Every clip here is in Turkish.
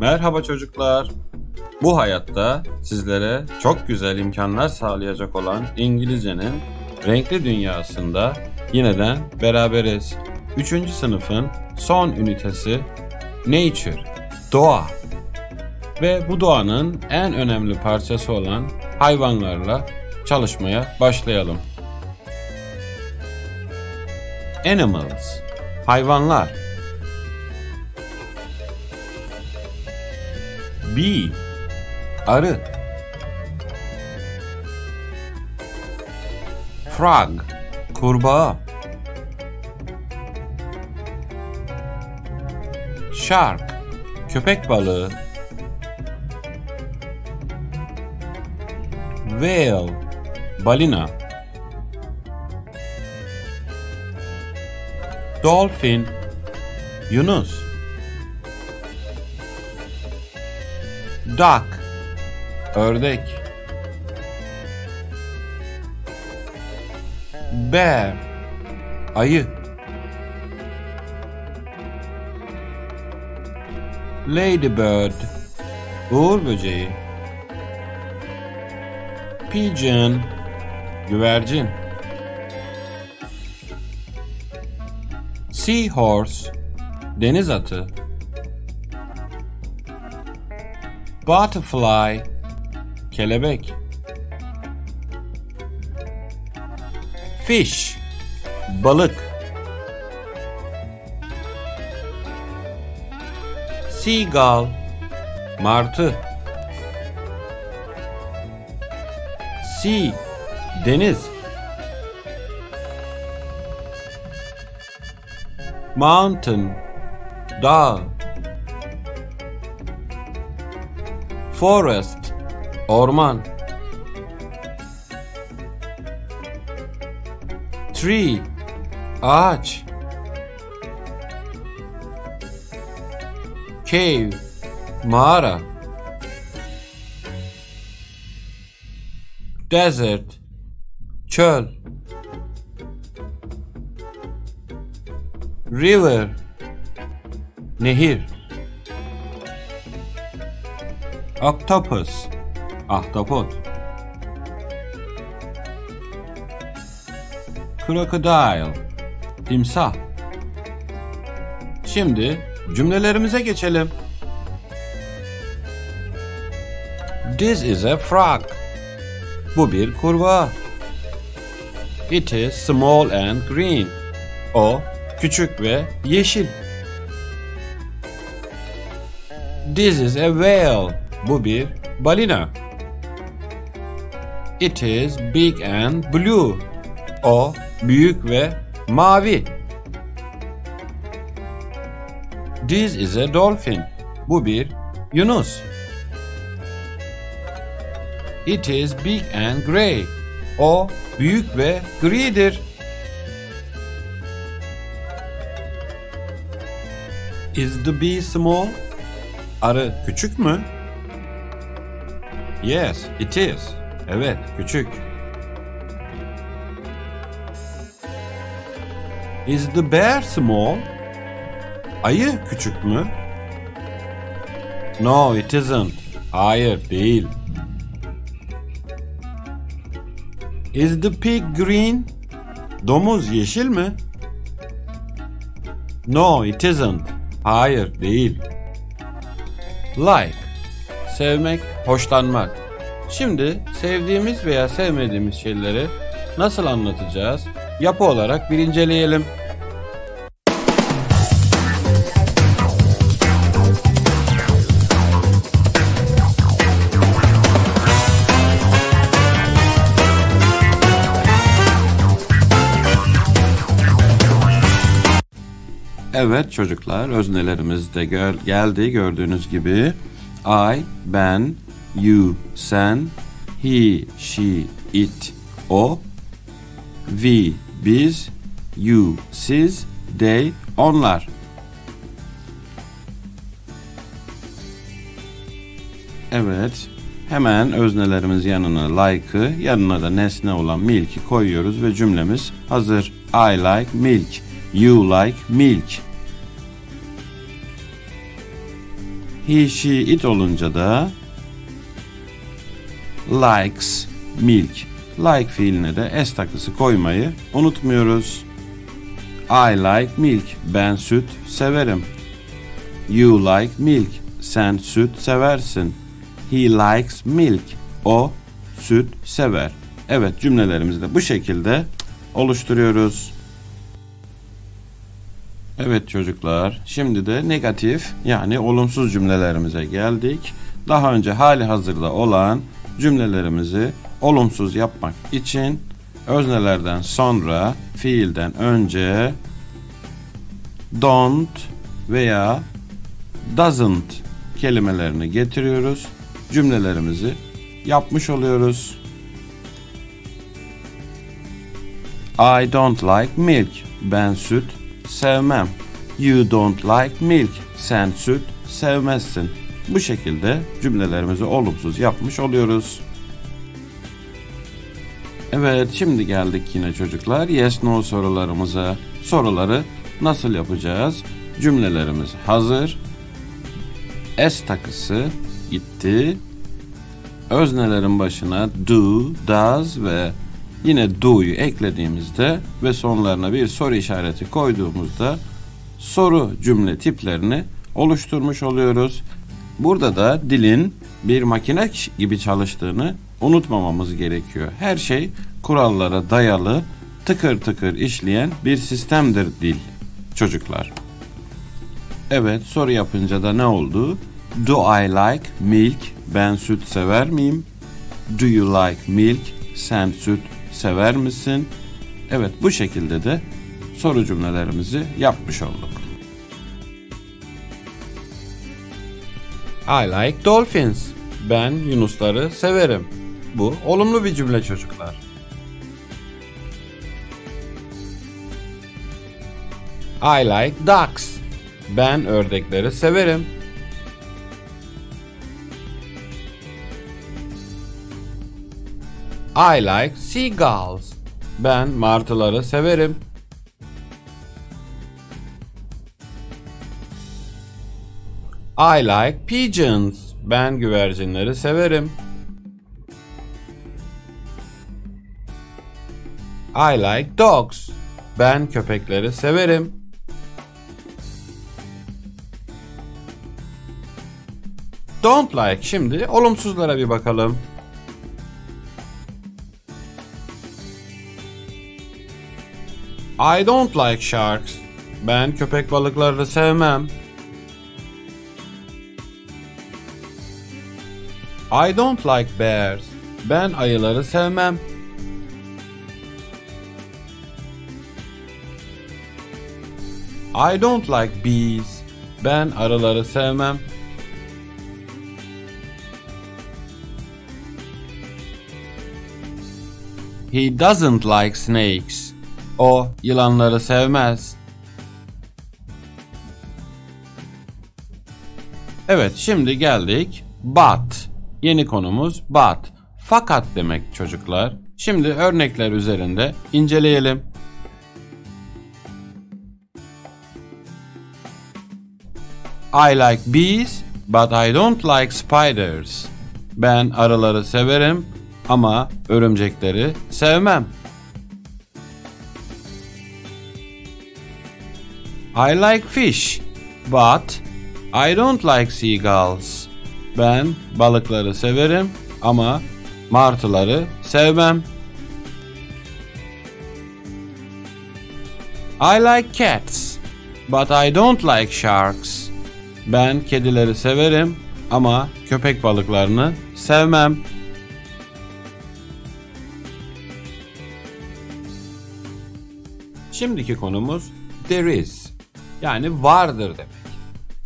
Merhaba çocuklar. Bu hayatta sizlere çok güzel imkanlar sağlayacak olan İngilizcenin renkli dünyasında yineden beraberiz. 3. sınıfın son ünitesi Nature, doğa. Ve bu doğanın en önemli parçası olan hayvanlarla çalışmaya başlayalım. Animals, hayvanlar. Bee, arı. Frog, kurbağa. Shark, köpek balığı. Whale, balina. Dolphin, yunus. Duck, ördek. Bear, ayı. Ladybird, uğur böceği. Pigeon, güvercin. Seahorse, deniz atı. Butterfly, kelebek. Fish, balık. Seagull, martı. Sea, deniz. Mountain, dağ. Forest, orman. Tree, ağaç. Cave, mağara. Desert, çöl. River, nehir. Octopus, ahtapot. Crocodile, timsah. Şimdi cümlelerimize geçelim. This is a frog. Bu bir kurbağa. It is small and green. O küçük ve yeşil. This is a whale. Bu bir balina. It is big and blue. O büyük ve mavi. This is a dolphin. Bu bir yunus. It is big and grey. O büyük ve gridir. Is the bee small? Arı küçük mü? Yes, it is. Evet, küçük. Is the bear small? Ayı küçük mü? No, it isn't. Hayır, değil. Is the pig green? Domuz yeşil mi? No, it isn't. Hayır, değil. Like. Sevmek, hoşlanmak. Şimdi sevdiğimiz veya sevmediğimiz şeyleri nasıl anlatacağız? Yapı olarak bir inceleyelim. Evet çocuklar öznelerimiz de gör, geldi gördüğünüz gibi. I, ben, you, sen, he, she, it, o, we, biz, you, siz, they, onlar. Evet, hemen öznelerimiz yanına like'ı, yanına da nesne olan milk'i koyuyoruz ve cümlemiz hazır. I like milk, you like milk. He, she, it olunca da likes milk. Like fiiline de s takısı koymayı unutmuyoruz. I like milk. Ben süt severim. You like milk. Sen süt seversin. He likes milk. O süt sever. Evet cümlelerimizi de bu şekilde oluşturuyoruz. Evet çocuklar, şimdi de negatif yani olumsuz cümlelerimize geldik. Daha önce hali hazırda olan cümlelerimizi olumsuz yapmak için öznelerden sonra, fiilden önce don't veya doesn't kelimelerini getiriyoruz. Cümlelerimizi yapmış oluyoruz. I don't like milk. Ben süt sevmem. You don't like milk. Sen süt sevmezsin. Bu şekilde cümlelerimizi olumsuz yapmış oluyoruz. Evet şimdi geldik yine çocuklar yes no sorularımıza. Soruları nasıl yapacağız? Cümlelerimiz hazır. S takısı gitti. Öznelerin başına do, does ve yine do'yu eklediğimizde ve sonlarına bir soru işareti koyduğumuzda soru cümle tiplerini oluşturmuş oluyoruz. Burada da dilin bir makine gibi çalıştığını unutmamamız gerekiyor. Her şey kurallara dayalı, tıkır tıkır işleyen bir sistemdir dil çocuklar. Evet soru yapınca da ne oldu? Do I like milk? Ben süt sever miyim? Do you like milk? Sen süt sever misin? Evet bu şekilde de soru cümlelerimizi yapmış olduk. I like dolphins. Ben yunusları severim. Bu olumlu bir cümle çocuklar. I like ducks. Ben ördekleri severim. I like seagulls. Ben martıları severim. I like pigeons. Ben güvercinleri severim. I like dogs. Ben köpekleri severim. Don't like. Şimdi olumsuzlara bir bakalım. I don't like sharks. Ben köpek balıklarını sevmem. I don't like bears. Ben ayıları sevmem. I don't like bees. Ben arıları sevmem. He doesn't like snakes. O yılanları sevmez. Evet şimdi geldik but. Yeni konumuz but. Fakat demek çocuklar. Şimdi örnekler üzerinde inceleyelim. I like bees but I don't like spiders. Ben arıları severim ama örümcekleri sevmem. I like fish but I don't like seagulls. Ben balıkları severim ama martıları sevmem. I like cats but I don't like sharks. Ben kedileri severim ama köpek balıklarını sevmem. Şimdiki konumuz there is. Yani vardır demek.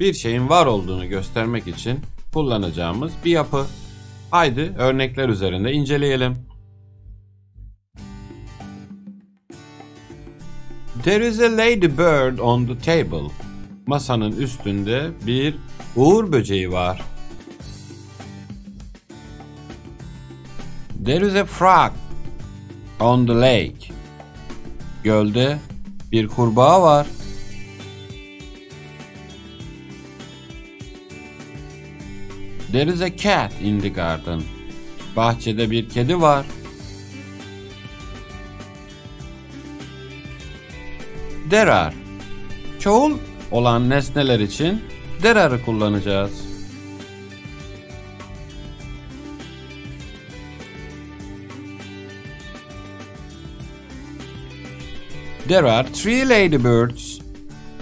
Bir şeyin var olduğunu göstermek için kullanacağımız bir yapı. Haydi örnekler üzerinde inceleyelim. There is a ladybird on the table. Masanın üstünde bir uğur böceği var. There is a frog on the lake. Gölde bir kurbağa var. There is a cat in the garden. Bahçede bir kedi var. There are. Çoğul olan nesneler için there are'ı kullanacağız. There are three ladybirds.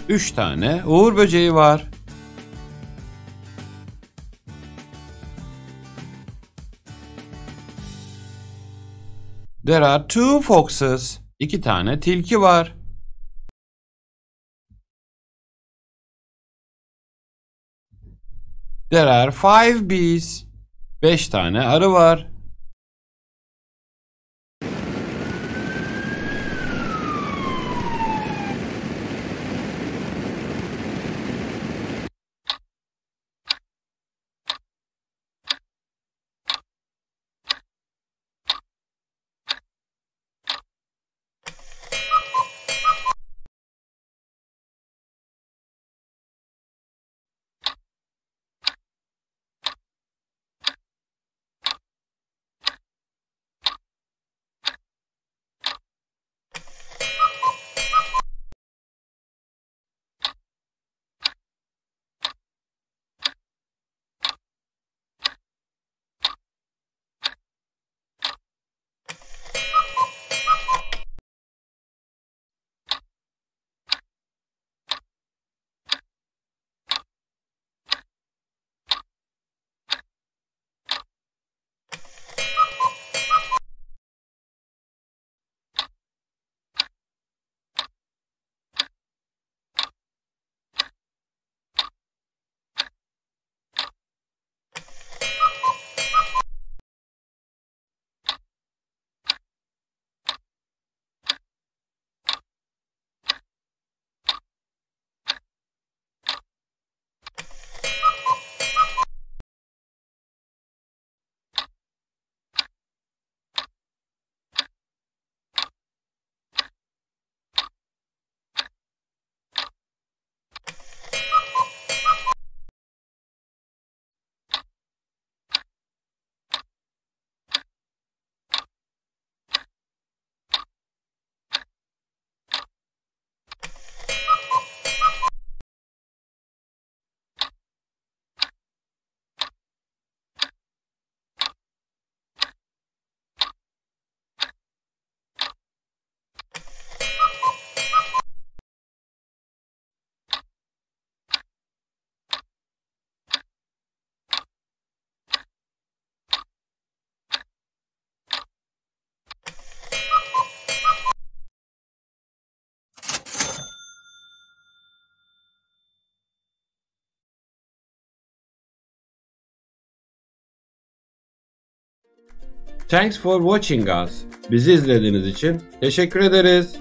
Üç tane uğur böceği var. There are two foxes. İki tane tilki var. There are five bees. Beş tane arı var. Thanks for watching us. Bizi izlediğiniz için teşekkür ederiz.